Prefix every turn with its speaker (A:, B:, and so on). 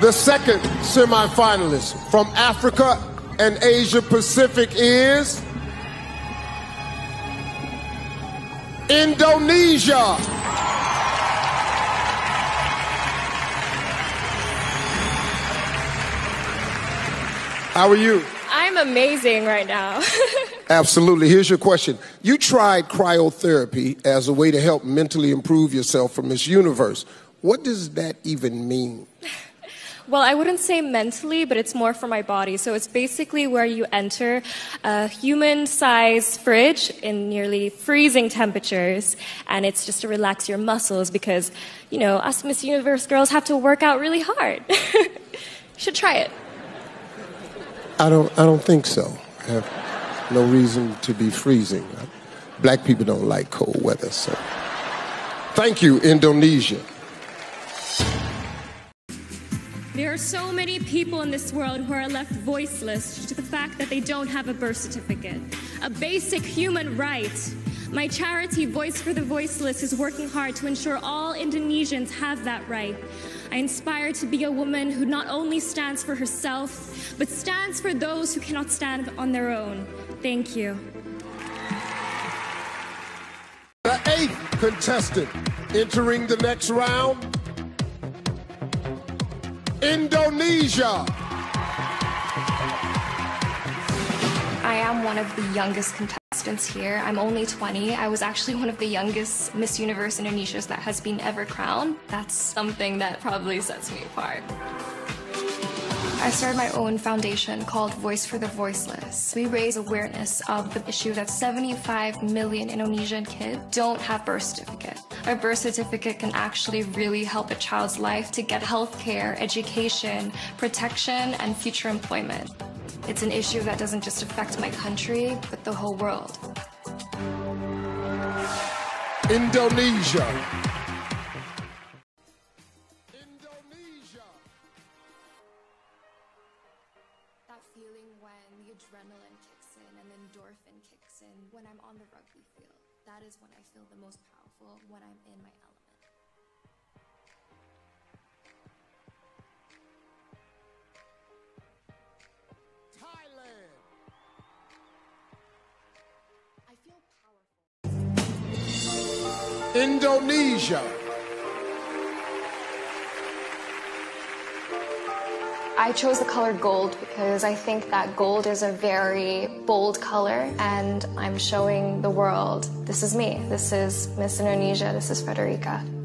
A: The second semifinalist from Africa and Asia Pacific is Indonesia. How are you?
B: I'm amazing right now.
A: Absolutely. Here's your question. You tried cryotherapy as a way to help mentally improve yourself for Miss Universe. What does that even mean?
B: Well, I wouldn't say mentally, but it's more for my body. So it's basically where you enter a human sized fridge in nearly freezing temperatures, and it's just to relax your muscles because, you know, us Miss Universe girls have to work out really hard. should try it.
A: I don't, I don't think so. I have no reason to be freezing. Black people don't like cold weather, so. Thank you, Indonesia.
C: There are so many people in this world who are left voiceless due to the fact that they don't have a birth certificate, a basic human right. My charity, Voice for the Voiceless, is working hard to ensure all Indonesians have that right. I inspire to be a woman who not only stands for herself, but stands for those who cannot stand on their own. Thank you.
A: The eighth contestant entering the next round Indonesia.
B: I am one of the youngest contestants here. I'm only 20. I was actually one of the youngest Miss Universe Indonesias that has been ever crowned. That's something that probably sets me apart. I started my own foundation called Voice for the Voiceless. We raise awareness of the issue that 75 million Indonesian kids don't have birth certificate. A birth certificate can actually really help a child's life to get health care, education, protection, and future employment. It's an issue that doesn't just affect my country, but the whole world.
A: Indonesia.
B: That feeling when the adrenaline kicks in and the endorphin kicks in when I'm on the rugby field. That is when I feel the most powerful, when I'm in my element.
A: Thailand.
B: I feel powerful.
A: Indonesia.
B: I chose the color gold because I think that gold is a very bold color and I'm showing the world this is me. This is Miss Indonesia. This is Frederika.